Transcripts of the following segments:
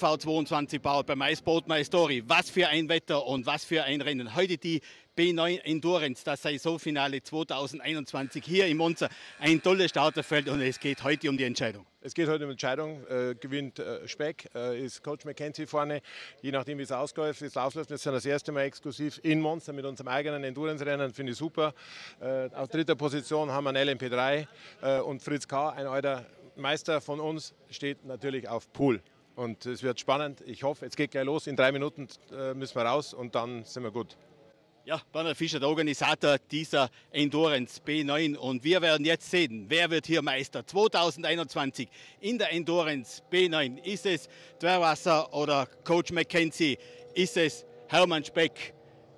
MotorTV 22 baut bei MySport My Story. Was für ein Wetter und was für ein Rennen. Heute die B9 Endurance, das Saisonfinale 2021 hier im Monza. Ein tolles Starterfeld und es geht heute um die Entscheidung. Es geht heute um Entscheidung. Äh, gewinnt äh, Speck, äh, ist Coach McKenzie vorne. Je nachdem, wie es ausläuft, ist ausläuft. Wir sind das erste Mal exklusiv in Monza mit unserem eigenen Endurance-Rennen. Finde ich super. Äh, auf dritter Position haben wir einen LMP3 äh, und Fritz K., ein alter Meister von uns, steht natürlich auf Pool. Und es wird spannend. Ich hoffe, es geht gleich los. In drei Minuten äh, müssen wir raus und dann sind wir gut. Ja, Bernhard Fischer, der Organisator dieser Endurance B9. Und wir werden jetzt sehen, wer wird hier Meister 2021 in der Endurance B9. Ist es Dwerwasser oder Coach McKenzie? Ist es Hermann Speck?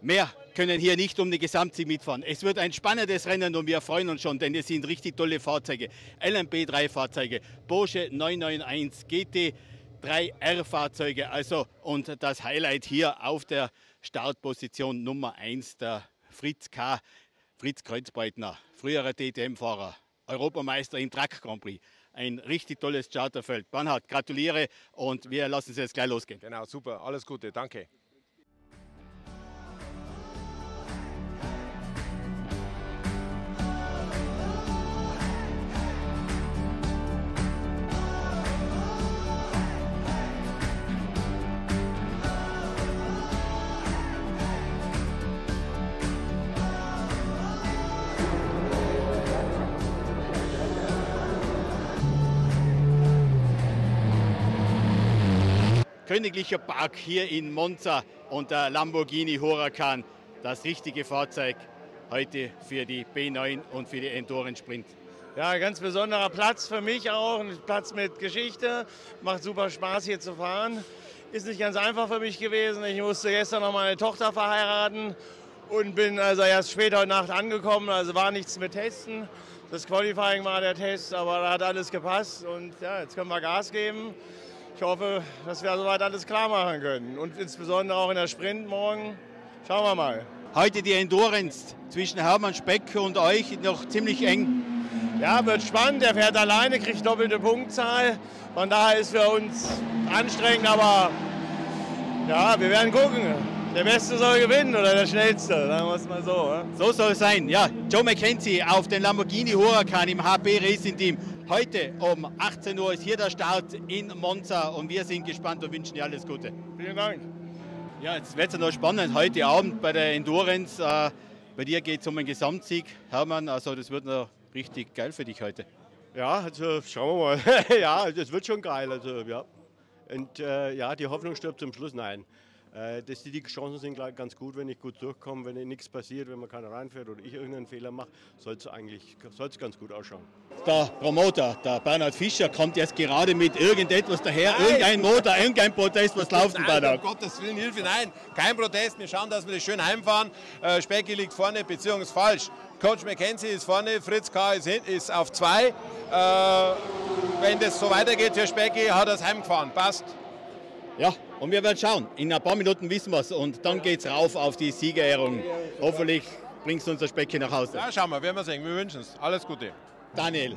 Mehr können hier nicht um den Gesamtsieg mitfahren. Es wird ein spannendes Rennen und wir freuen uns schon, denn es sind richtig tolle Fahrzeuge. LMP3 Fahrzeuge, Porsche 991 GT 3 R-Fahrzeuge. Also, und das Highlight hier auf der Startposition Nummer 1, der Fritz K. Fritz Kreuzbeutner, früherer DTM-Fahrer, Europameister im Truck Grand Prix. Ein richtig tolles Charterfeld. Bernhard, gratuliere und wir lassen es jetzt gleich losgehen. Genau, super. Alles Gute. Danke. Königlicher Park hier in Monza und der Lamborghini Huracan, das richtige Fahrzeug heute für die B9 und für die Endurance Sprint. Ja, ganz besonderer Platz für mich auch, ein Platz mit Geschichte. Macht super Spaß hier zu fahren. Ist nicht ganz einfach für mich gewesen. Ich musste gestern noch meine Tochter verheiraten und bin also erst später heute Nacht angekommen. Also war nichts mit Testen. Das Qualifying war der Test, aber da hat alles gepasst und ja, jetzt können wir Gas geben. Ich hoffe, dass wir soweit alles klar machen können und insbesondere auch in der Sprint morgen. Schauen wir mal. Heute die Endurance zwischen Hermann Speck und euch noch ziemlich eng. Ja, wird spannend. Der fährt alleine, kriegt doppelte Punktzahl. Von daher ist für uns anstrengend, aber ja, wir werden gucken. Der Beste soll gewinnen oder der Schnellste, sagen wir es mal so. Ja? So soll es sein. Ja, Joe McKenzie auf den Lamborghini Huracan im HP Racing Team. Heute um 18 Uhr ist hier der Start in Monza und wir sind gespannt und wünschen dir alles Gute. Vielen Dank. Ja, jetzt wird es noch spannend heute Abend bei der Endurance. Äh, bei dir geht es um einen Gesamtsieg. Hermann, also das wird noch richtig geil für dich heute. Ja, also schauen wir mal. ja, das wird schon geil. Also, ja. Und äh, ja, die Hoffnung stirbt zum Schluss. Nein. Äh, dass die, die Chancen sind ganz gut, wenn ich gut durchkomme, wenn nichts passiert, wenn man keiner reinfährt oder ich irgendeinen Fehler mache, soll es eigentlich soll's ganz gut ausschauen. Der Promoter, der Bernhard Fischer, kommt jetzt gerade mit irgendetwas daher, nein. irgendein Motor, irgendein Protest, was läuft denn Bernhard? Um Gottes Willen, Hilfe, nein, kein Protest, wir schauen, dass wir das schön heimfahren. Äh, Specki liegt vorne, beziehungsweise falsch. Coach McKenzie ist vorne, Fritz K. ist, hin, ist auf zwei. Äh, wenn das so weitergeht für Specki, hat er es heimgefahren, passt. Ja, und wir werden schauen. In ein paar Minuten wissen wir es und dann geht es rauf auf die Siegerehrung. Hoffentlich bringst du unser Speck nach Hause. Ja, schauen wir, werden wir sehen. Wir wünschen es. Alles Gute. Daniel,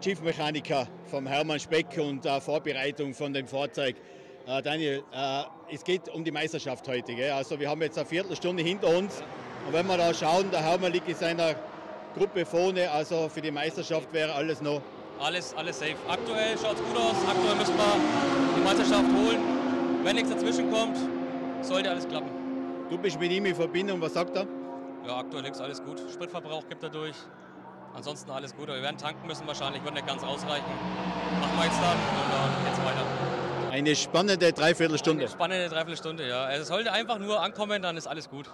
Chief Mechaniker vom Hermann Speck und äh, Vorbereitung von dem Fahrzeug. Äh, Daniel, äh, es geht um die Meisterschaft heute. Gell? Also wir haben jetzt eine Viertelstunde hinter uns. Und wenn wir da schauen, der Hermann liegt in seiner Gruppe vorne. Also für die Meisterschaft wäre alles noch. Alles, alles safe. Aktuell schaut es gut aus. Aktuell müssen wir die Meisterschaft holen. Wenn nichts dazwischen kommt, sollte alles klappen. Du bist mit ihm in Verbindung, was sagt er? Ja, aktuell nichts, alles gut. Spritverbrauch gibt er durch. Ansonsten alles gut. Wir werden tanken müssen wahrscheinlich, wird nicht ganz ausreichen. Machen wir jetzt dann und dann geht's weiter. Eine spannende Dreiviertelstunde. Eine spannende Dreiviertelstunde, ja. Es sollte einfach nur ankommen, dann ist alles gut.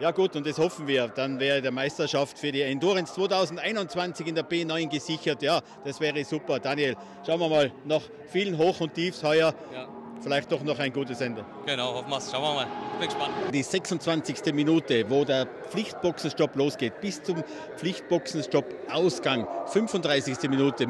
Ja gut, und das hoffen wir. Dann wäre der Meisterschaft für die Endurance 2021 in der B9 gesichert. Ja, das wäre super. Daniel, schauen wir mal nach vielen Hoch- und Tiefs heuer. Ja vielleicht doch noch ein gutes Ende. Genau, hoffen wir es. Schauen wir mal. Bin gespannt. Die 26. Minute, wo der Pflichtboxenstopp losgeht, bis zum Pflichtboxenstopp Ausgang, 35. Minute.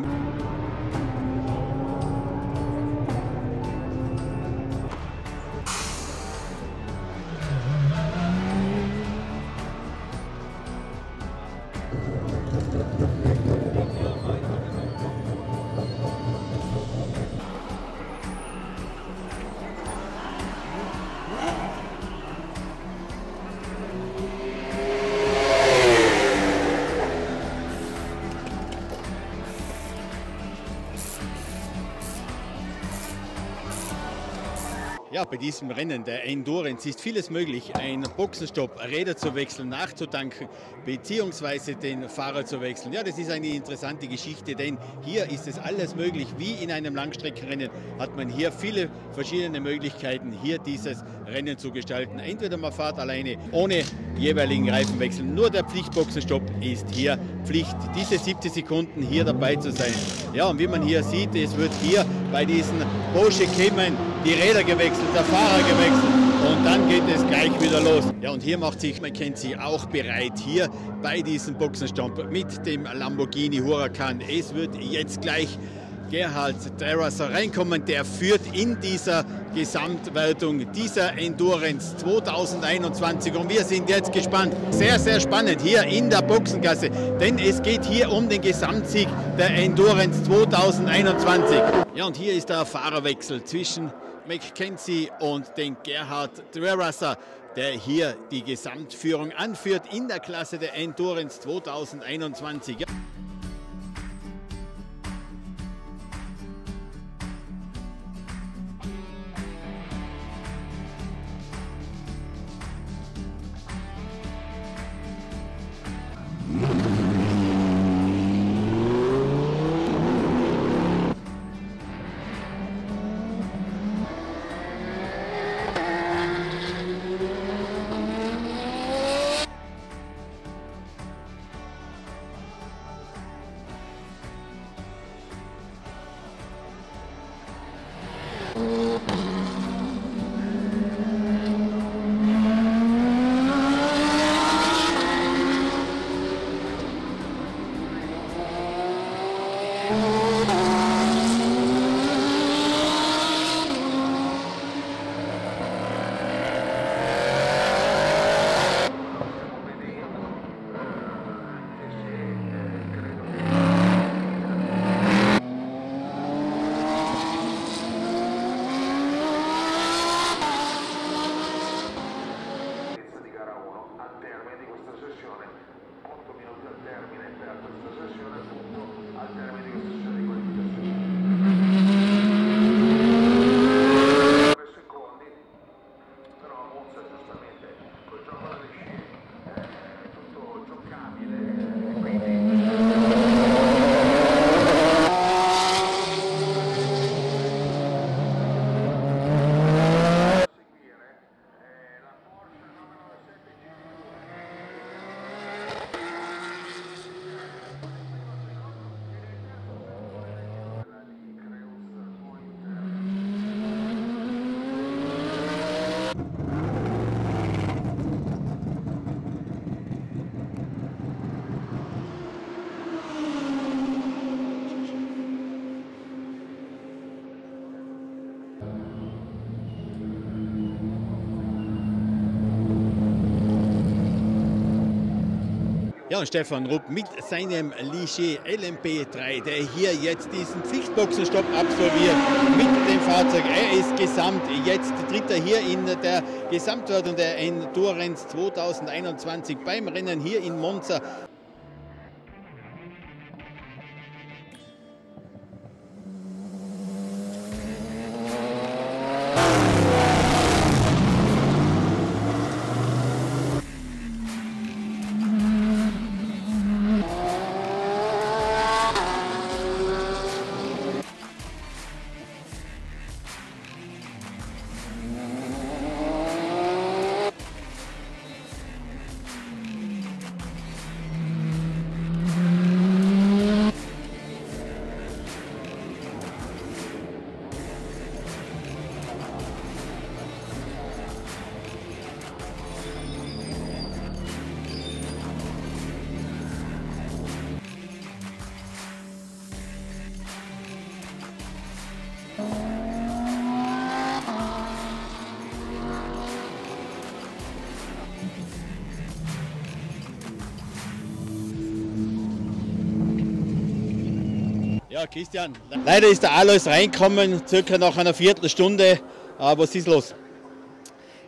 Ja, bei diesem Rennen der Endurance ist vieles möglich. Ein Boxenstopp, Räder zu wechseln, nachzutanken, beziehungsweise den Fahrer zu wechseln. Ja, das ist eine interessante Geschichte, denn hier ist es alles möglich. Wie in einem Langstreckenrennen hat man hier viele verschiedene Möglichkeiten, hier dieses Rennen zu gestalten. Entweder man fährt alleine ohne jeweiligen Reifenwechsel. Nur der Pflichtboxenstopp ist hier Pflicht, diese 70 Sekunden hier dabei zu sein. Ja, und wie man hier sieht, es wird hier bei diesen Porsche Cayman die Räder gewechselt, der Fahrer gewechselt und dann geht es gleich wieder los. Ja, und hier macht sich McKenzie auch bereit, hier bei diesem Boxenstopp mit dem Lamborghini Huracan. Es wird jetzt gleich Gerhard Terrasser reinkommen, der führt in dieser Gesamtwertung dieser Endurance 2021 und wir sind jetzt gespannt. Sehr, sehr spannend hier in der Boxengasse, denn es geht hier um den Gesamtsieg der Endurance 2021. Ja, und hier ist der Fahrerwechsel zwischen McKenzie und den Gerhard Terrasser der hier die Gesamtführung anführt in der Klasse der Endurance 2021. Ja, Stefan Rupp mit seinem Ligier LMP3, der hier jetzt diesen Pflichtboxenstopp absolviert mit dem Fahrzeug. Er ist gesamt jetzt Dritter hier in der Gesamtwertung der Endurance 2021 beim Rennen hier in Monza. Ja, Christian, leider ist der Alois reinkommen, circa nach einer Viertelstunde. Aber was ist los?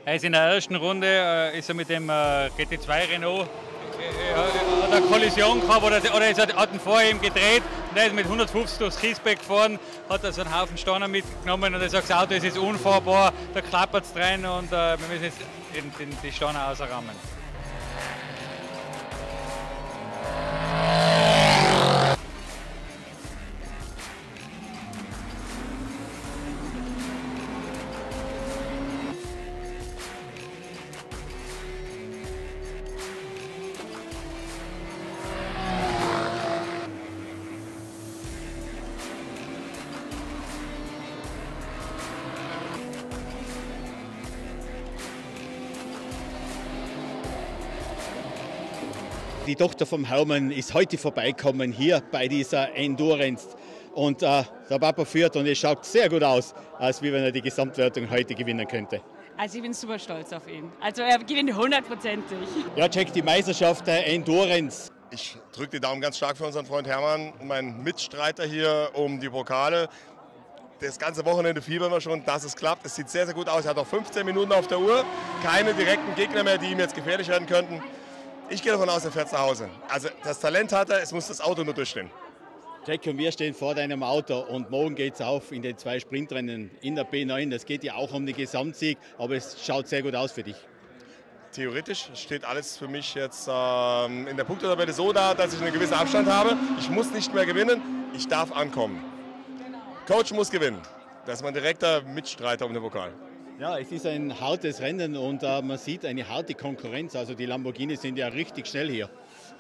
Er ist in der ersten Runde äh, ist er mit dem äh, GT2 Renault äh, hat eine Kollision gehabt oder, oder er, hat ihn vor ihm gedreht Und er ist mit 150 durchs Kiesbeck gefahren, hat also einen Haufen Steine mitgenommen und er sagt, das Auto ist jetzt unfahrbar, da klappert es rein und äh, wir müssen jetzt die, die, die Steine ausrammen. Die Tochter vom Hermann ist heute vorbeikommen hier bei dieser Endurance. Und äh, der Papa führt und es schaut sehr gut aus, als wie wenn er die Gesamtwertung heute gewinnen könnte. Also ich bin super stolz auf ihn. Also er gewinnt hundertprozentig. Ja, Jack, die Meisterschaft der Endurance. Ich drücke die Daumen ganz stark für unseren Freund Hermann, mein Mitstreiter hier um die Pokale. Das ganze Wochenende fiebern wir schon, dass es klappt. Es sieht sehr, sehr gut aus. Er hat noch 15 Minuten auf der Uhr. Keine direkten Gegner mehr, die ihm jetzt gefährlich werden könnten. Ich gehe davon aus, er fährt nach Hause. Also das Talent hat er, es muss das Auto nur durchstehen. Jack und wir stehen vor deinem Auto und morgen geht es auf in den zwei Sprintrennen in der B9. Das geht ja auch um den Gesamtsieg, aber es schaut sehr gut aus für dich. Theoretisch steht alles für mich jetzt ähm, in der Punktetabelle so da, dass ich einen gewissen Abstand habe. Ich muss nicht mehr gewinnen, ich darf ankommen. Coach muss gewinnen. Das ist mein direkter Mitstreiter um den Pokal. Ja, es ist ein hartes Rennen und äh, man sieht eine harte Konkurrenz. Also die Lamborghini sind ja richtig schnell hier.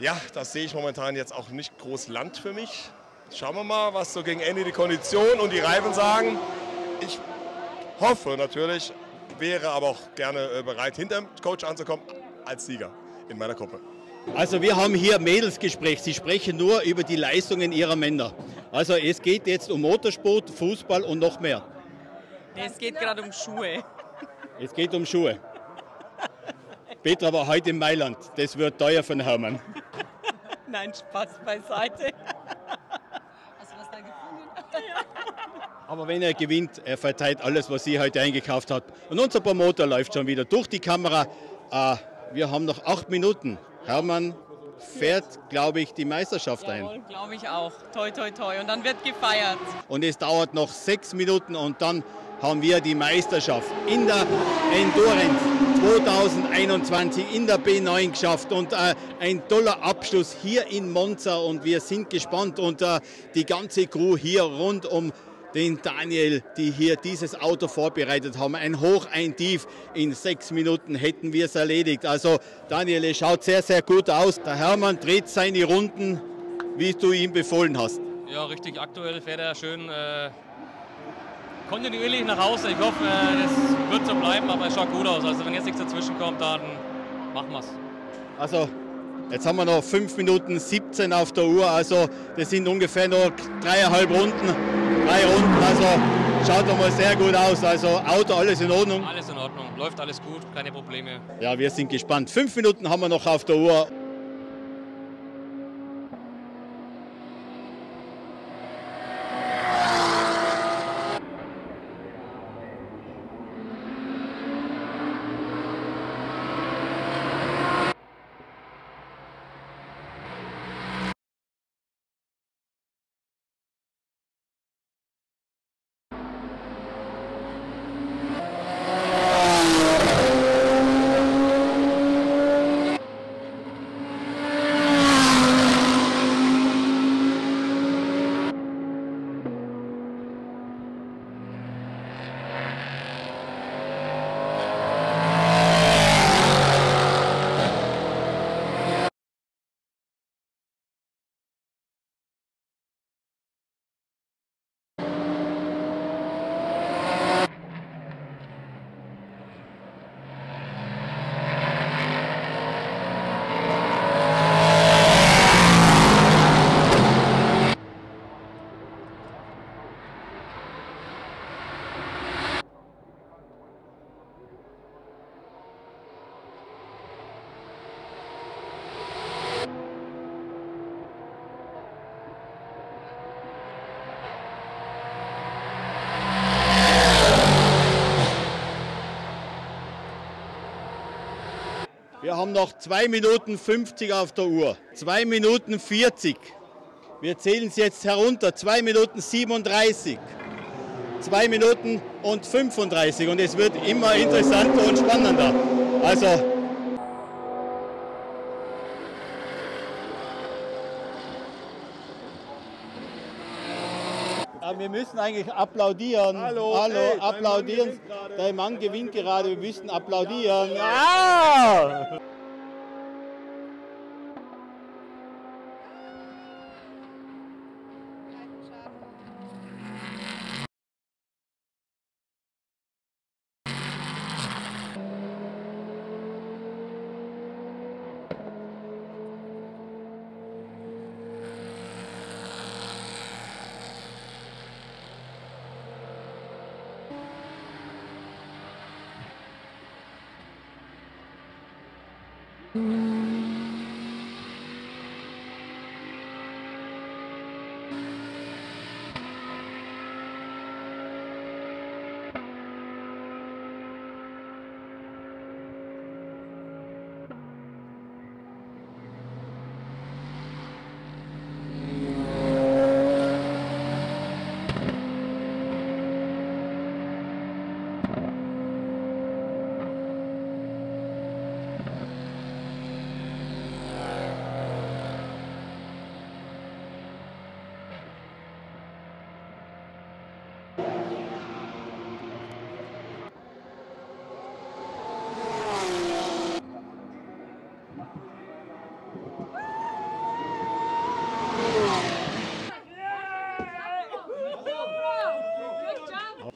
Ja, das sehe ich momentan jetzt auch nicht groß Land für mich. Schauen wir mal, was so gegen Ende die Kondition und die Reifen sagen. Ich hoffe natürlich, wäre aber auch gerne äh, bereit, hinter dem Coach anzukommen als Sieger in meiner Gruppe. Also wir haben hier Mädelsgespräch. Sie sprechen nur über die Leistungen ihrer Männer. Also es geht jetzt um Motorsport, Fußball und noch mehr. Es geht gerade um Schuhe. Es geht um Schuhe. Petra war heute in Mailand. Das wird teuer von Hermann. Nein, Spaß beiseite. Aber wenn er gewinnt, er verteilt alles, was sie heute eingekauft hat. Und unser Promoter läuft schon wieder durch die Kamera. Äh, wir haben noch acht Minuten. Hermann fährt, glaube ich, die Meisterschaft ein. Jawohl, glaube ich auch. Toi, toi, toi. Und dann wird gefeiert. Und es dauert noch sechs Minuten und dann haben wir die Meisterschaft in der Endurance 2021 in der B9 geschafft und äh, ein toller Abschluss hier in Monza und wir sind gespannt und äh, die ganze Crew hier rund um den Daniel, die hier dieses Auto vorbereitet haben. Ein Hoch, ein Tief. In sechs Minuten hätten wir es erledigt. Also Daniel, es schaut sehr, sehr gut aus. Der Hermann dreht seine Runden, wie du ihm befohlen hast. Ja, richtig. Aktuell fährt er schön äh, kontinuierlich nach Hause. Ich hoffe, äh, das wird so bleiben, aber es schaut gut aus. Also wenn jetzt nichts dazwischen kommt, dann machen wir es. Also jetzt haben wir noch 5 Minuten 17 auf der Uhr. Also das sind ungefähr noch dreieinhalb Runden. Drei Runden, also schaut doch mal sehr gut aus. Also Auto, alles in Ordnung. Alles in Ordnung, läuft alles gut, keine Probleme. Ja, wir sind gespannt. Fünf Minuten haben wir noch auf der Uhr. Wir haben noch 2 Minuten 50 auf der Uhr. 2 Minuten 40. Wir zählen es jetzt herunter. 2 Minuten 37. 2 Minuten und 35 und es wird immer interessanter und spannender. Also Ja, wir müssen eigentlich applaudieren. Hallo, Hallo, Mann applaudieren. Dein Mann gewinnt gerade, wir müssen applaudieren. Ja! Mm-hmm.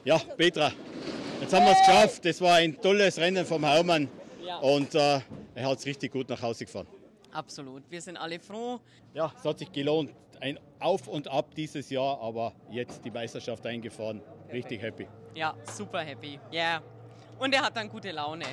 Ja, Petra, jetzt haben wir es geschafft. Das war ein tolles Rennen vom Haumann Ja. und äh, er hat es richtig gut nach Hause gefahren. Absolut. Wir sind alle froh. Ja, es hat sich gelohnt. Ein Auf und Ab dieses Jahr, aber jetzt die Meisterschaft eingefahren. Richtig happy. Ja, super happy. Ja. Und er hat dann gute Laune.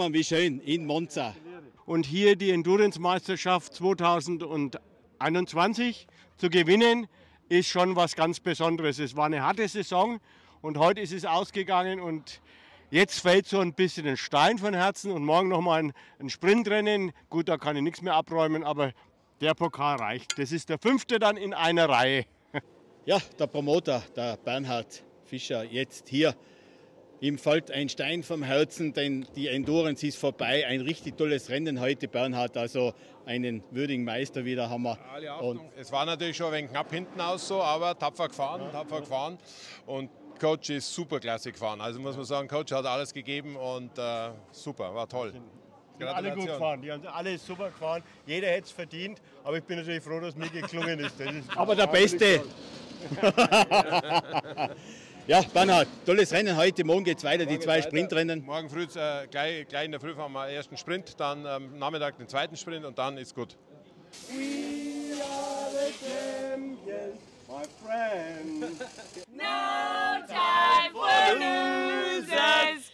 Hermann, wie schön in Monza. Und hier die Endurance-Meisterschaft 2021 zu gewinnen, ist schon was ganz Besonderes. Es war eine harte Saison und heute ist es ausgegangen und jetzt fällt so ein bisschen ein Stein von Herzen und morgen nochmal ein, ein Sprintrennen. Gut, da kann ich nichts mehr abräumen, aber der Pokal reicht. Das ist der fünfte dann in einer Reihe. Ja, der Promoter, der Bernhard Fischer, jetzt hier. Ihm fällt ein Stein vom Herzen, denn die Endurance ist vorbei. Ein richtig tolles Rennen heute, Bernhard. Also einen würdigen Meister wieder haben wir. Alle Und Achtung. Es war natürlich schon ein wenig knapp hinten aus so, aber tapfer gefahren, tapfer gefahren. Und Coach ist super klasse gefahren. Also muss man sagen, Coach hat alles gegeben und äh, super, war toll. Die haben alle gut gefahren, die haben alle super gefahren. Jeder hätte es verdient, aber ich bin natürlich froh, dass es mir geklungen ist. Das ist aber der Beste. Ja, Bernhard, tolles Rennen heute. Morgen geht es weiter, morgen die zwei weiter. Sprintrennen. Morgen früh, äh, gleich, gleich, in der Früh fahren wir den ersten Sprint, dann am ähm, Nachmittag den zweiten Sprint und dann ist gut. We are the champions, my friend. no time for losers.